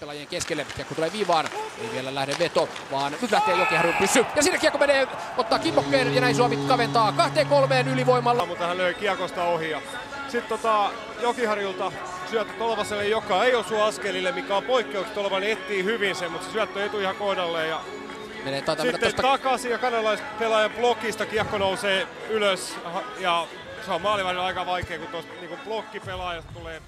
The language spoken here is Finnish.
pelaajien keskelle. Kiekko tulee viivaan. Ei vielä lähde veto, vaan nyt lähtee Jokiharjun pyssy. Ja siinä kiekko menee, ottaa kimmokkeen ja näin Suomi kaventaa kahteen kolmeen ylivoimalla. Mutta hän löi kiekosta ohi. Ja sitten tota, Jokiharjulta syöttö Tolvaselle, joka ei osu askelille, mikä on poikkeus, Tolvanen etsii hyvin sen, mutta se syöttö ei ihan kohdalleen. Ja Menee, taitaa mennä sitten tosta takaisin ja kanalaispelaajan blokista kiekko nousee ylös. Ja se on maalivälillä aika vaikea, kun tuosta niin blokkipelaajasta tulee